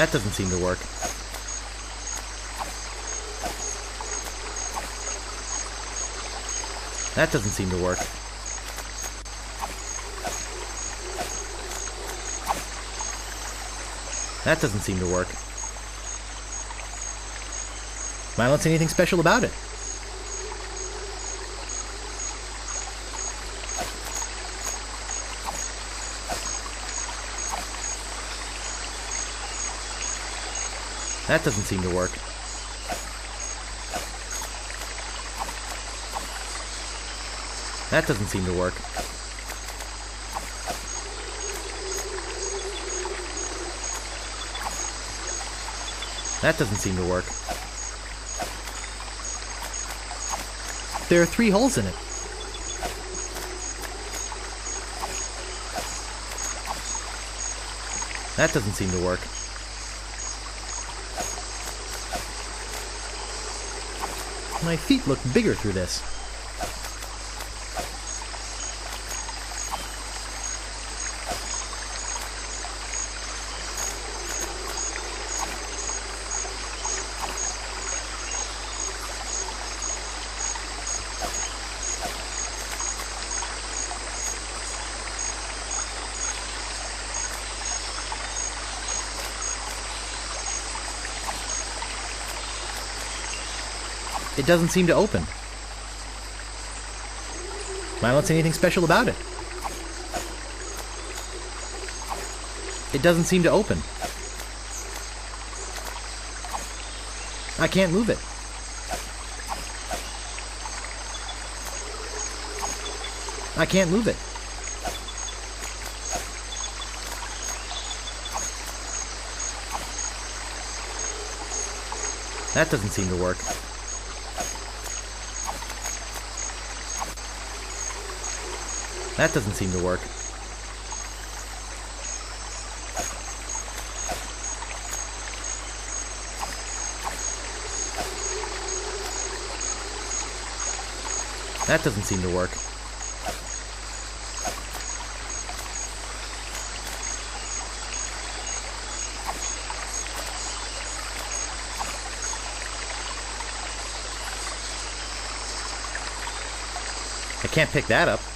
That doesn't seem to work. That doesn't seem to work. That doesn't seem to work. I don't see anything special about it. That doesn't seem to work. That doesn't seem to work. That doesn't seem to work. There are three holes in it. That doesn't seem to work. My feet look bigger through this. It doesn't seem to open. I don't see anything special about it. It doesn't seem to open. I can't move it. I can't move it. That doesn't seem to work. That doesn't seem to work. That doesn't seem to work. I can't pick that up.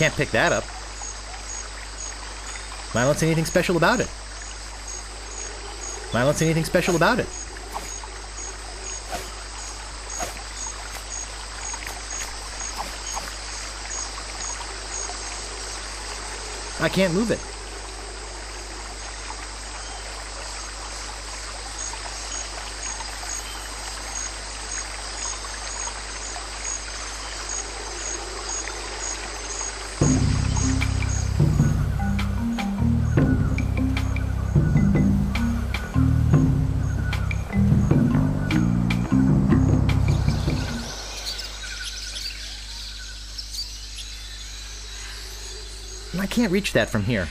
Can't pick that up. See anything special about it. See anything special about it. I can't move it. I can't reach that from here.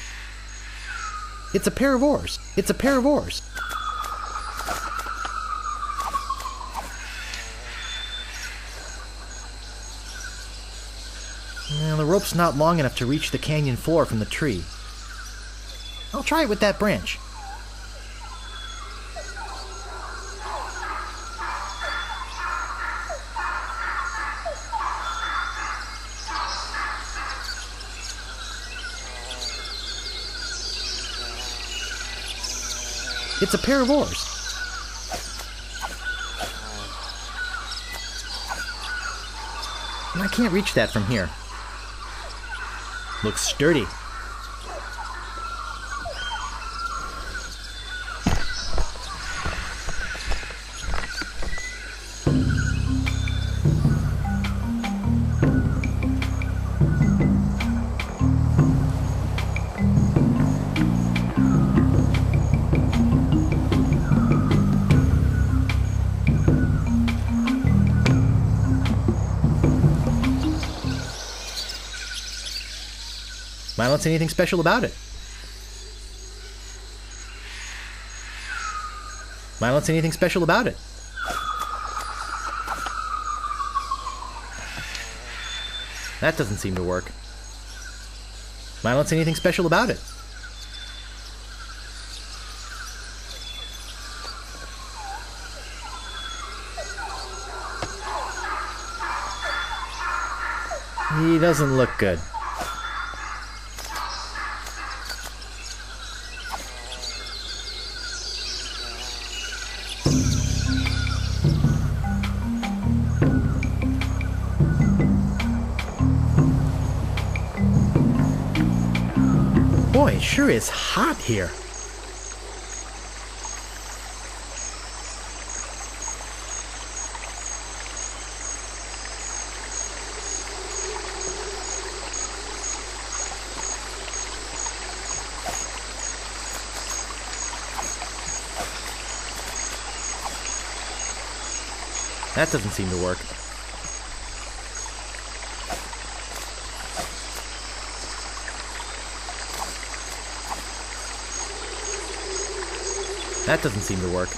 It's a pair of oars. It's a pair of oars. Well, the rope's not long enough to reach the canyon floor from the tree. I'll try it with that branch. It's a pair of oars. And I can't reach that from here. Looks sturdy. I don't see anything special about it. I don't see anything special about it. That doesn't seem to work. I don't see anything special about it. He doesn't look good. Boy, it sure is hot here. That doesn't seem to work. That doesn't seem to work.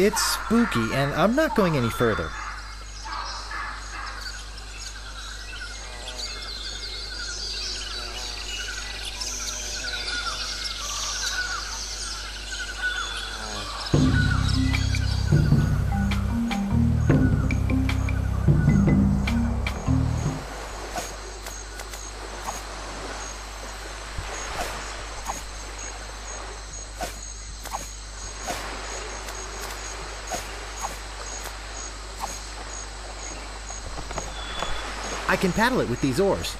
It's spooky, and I'm not going any further. I can paddle it with these oars.